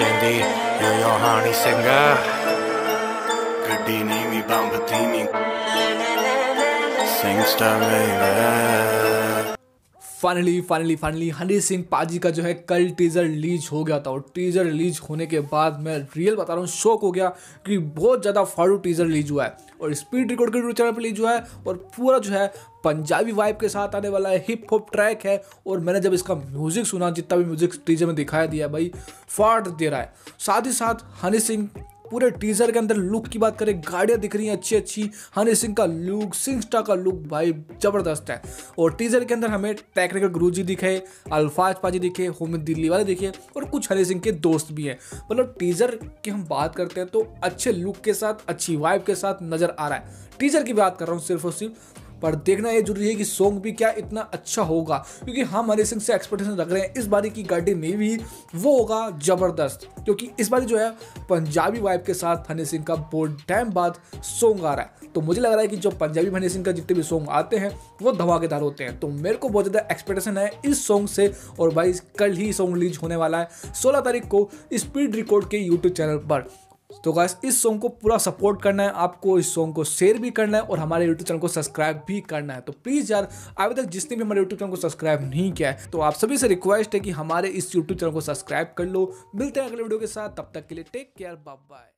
ਕਹਿੰਦੀ ਯੋ ਯੋ ਹਾਨੀ ਸਿੰਘਾ ਗੱਡੀ ਨੀਵੀਂ ਬੰਬ ਤੀਵੀਂ ਸਿੰਗਸਟਰ ਮੇਰਾ finally finally finally Honey Singh पाजी का जो है कल टीजर रिलीज़ हो गया था और टीजर रिलीज़ होने के बाद मैं रियल बता रहा हूँ शौक हो गया कि बहुत ज़्यादा फाड़ू टीजर रिलीज़ हुआ है और स्पीड रिकॉर्ड के यूट्यूब चैनल पर रिलीज़ हुआ है और पूरा जो है पंजाबी वाइब के साथ आने वाला है हिप हॉप ट्रैक है और मैंने जब इसका म्यूज़िक सुना, जितना भी म्यूज़िक टीजर में दिखाया दिया भाई, फाड़ दे रहा है। साथ ही साथ हनी सिंह पूरे टीजर के अंदर लुक की बात करें, गाड़ियाँ दिख रही हैं अच्छी अच्छी। हनी सिंह का लुक सिंगस्टा का लुक भाई ज़बरदस्त है। और टीजर के अंदर हमें टेक्निकल गुरु जी दिखे, अल्फाज पाजी दिखे, होमिद दिल्ली वाले दिखे और कुछ हनी सिंह के दोस्त भी हैं। मतलब टीजर की हम बात करते हैं तो अच्छे लुक के साथ, अच्छी वाइब के साथ नज़र आ रहा है। टीजर की बात कर रहा हूँ सिर्फ़ और सिर्फ़ पर देखना ये ज़रूरी है कि सॉन्ग भी क्या इतना अच्छा होगा, क्योंकि हम हनी सिंह से एक्सपेक्टेशन रख रहे हैं। इस बारी की गाड़ी में भी वो होगा ज़बरदस्त, क्योंकि इस बारी जो है, पंजाबी वाइब के साथ हनी सिंह का बहुत टाइम बाद सॉन्ग आ रहा है। तो मुझे लग रहा है कि जो पंजाबी हनी सिंह का जितने भी सॉन्ग आते हैं, वो धमाकेदार होते हैं। तो मेरे को बहुत ज़्यादा एक्सपेक्टेशन है इस सॉन्ग से, और भाई कल ही सॉन्ग रिलीज़ होने वाला है सोलह तारीख को स्पीड रिकॉर्ड के यूट्यूब चैनल पर। तो गाइस इस सॉन्ग को पूरा सपोर्ट करना है, आपको इस सॉन्ग को शेयर भी करना है और हमारे यूट्यूब चैनल को सब्सक्राइब भी करना है। तो प्लीज़ यार, अभी तक जिसने भी हमारे यूट्यूब चैनल को सब्सक्राइब नहीं किया है तो आप सभी से रिक्वेस्ट है कि हमारे इस यूट्यूब चैनल को सब्सक्राइब कर लो। मिलते हैं अगले वीडियो के साथ, तब तक के लिए टेक केयर बाय